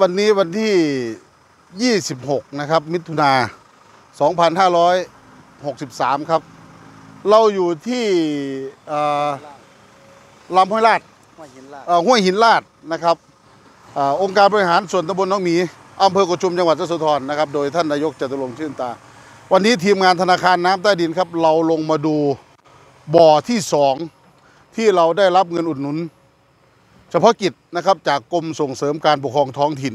วันนี้วันที่ 26 นะครับ มิถุนา 2563 ครับ เราอยู่ที่เอ่อลำห้วยลาดหัวหินลาดเอ่อห้วยหินลาดนะครับเอ่อองค์การบริหารส่วนตำบลหน้องหมีอำเภอกุชุมจังหวัดยโสธรนะครับ โดยท่านนายกจตุรงค์ชื่นตา วันนี้ทีมงานธนาคารน้ำใต้ดินครับ เราลงมาดูบ่อที่สองที่เราได้รับเงินอุดหนุน เฉพาะกิจนะครับจากกรมส่งเสริมการปกครองท้องถิ่น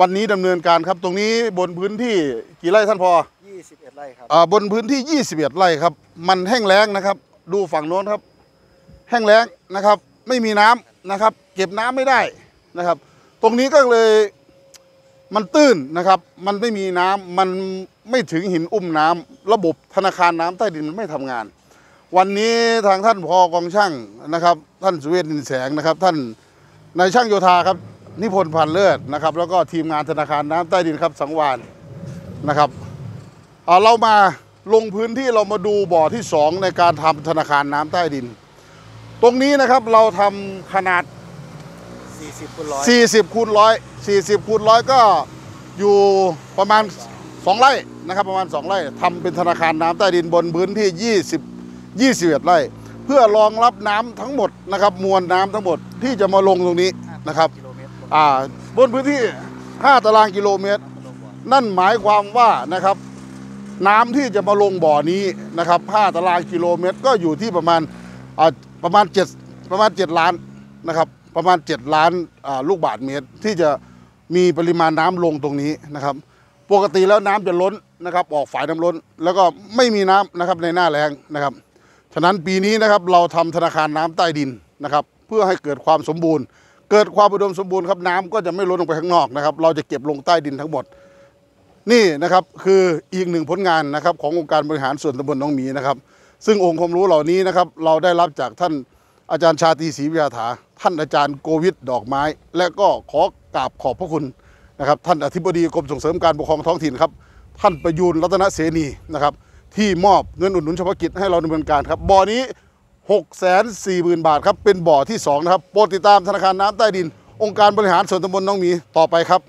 วันนี้ดำเนินการครับตรงนี้บนพื้นที่กี่ไร่ท่านพอ21ไร่ครับอ่าบนพื้นที่ 21 ไร่ครับ มันแห้งแล้งนะครับ ดูฝั่งโน้นครับ แห้งแล้งนะครับ ไม่มีน้ำนะครับ เก็บน้ำไม่ได้นะครับ ตรงนี้ก็เลยมันตื้นนะครับ มันไม่มีน้ำมันไม่ถึงหินอุ้มน้ำระบบธนาคารน้ำใต้ดินมันไม่ทำงาน วันนี้ทางท่านพอกองช่างนะครับ ท่านสุเวชนินแสงนะครับ ท่าน นายช่างโยธาครับนิพนธ์พันธ์เลิศนะครับ แล้วก็ทีมงานธนาคารน้ำใต้ดินครับสังวานนะครับอ่าเรามาลงพื้นที่เรามาดูบ่อที่สองในการทำธนาคารน้ำใต้ดิน ตรงนี้นะครับเราทำขนาด 40คูณร้อย40คูณร้อย40คูณร้อยก็อยู่ประมาณ 2 ไร่นะครับประมาณ 2 ไร่ทำเป็นธนาคารน้ำใต้ดินบนพื้นที่ 20 21 ไร่ เพื่อรองรับน้ำทั้งหมดนะครับมวลน้ำทั้งหมดที่จะมาลงตรงนี้นะครับกิโลเมตรลงอ่าบนพื้นที่ 5 ตารางกิโลเมตรลงบ่อนั่นหมายความว่านะครับ น้ำที่จะมาลงบ่อนี้นะครับ 5 ตารางกิโลเมตร ก็อยู่ที่ประมาณอ่าประมาณ 7 ประมาณ 7 ล้านนะครับ ประมาณ 7 ล้านอ่าลูกบาศก์เมตรที่จะมีปริมาณน้ำลงตรงนี้นะครับ ปกติแล้วน้ำจะล้นนะครับ ออกฝายน้ำล้น แล้วก็ไม่มีน้ำนะครับในหน้าแล้งนะครับ ฉะนั้นปีนี้นะครับเราทำธนาคารน้ำใต้ดินนะครับ เพื่อให้เกิดความสมบูรณ์ เกิดความอุดมสมบูรณ์ครับน้ำก็จะไม่ล้นลงไปข้างนอกนะครับ เราจะเก็บลงใต้ดินทั้งหมด นี่นะครับคืออีกหนึ่งผลงานนะครับขององค์การบริหารส่วนตำบลหน้องหมีนะครับ ซึ่งองค์ความรู้เหล่านี้นะครับเราได้รับจากท่านอาจารย์ชาตีศรีวิยาถา ท่านอาจารย์โกวิทดอกไม้ และก็ขอกราบขอบพระคุณนะครับ ท่านอธิบดีกรมส่งเสริมการปกครองท้องถิ่นครับ ท่านประยูนรัตนเสนีนะครับ ที่มอบเงินอุดหนุนเฉพาะกิจให้เราดำเนินการครับบ่อนี้ 6 4 0 0 0 0 บาทครับเป็นบ่อที่ 2 นะครับโปรดติดตามธนาคารน้ำใต้ดิน องค์การบริหารส่วนตำบลน้องหมีต่อไปครับ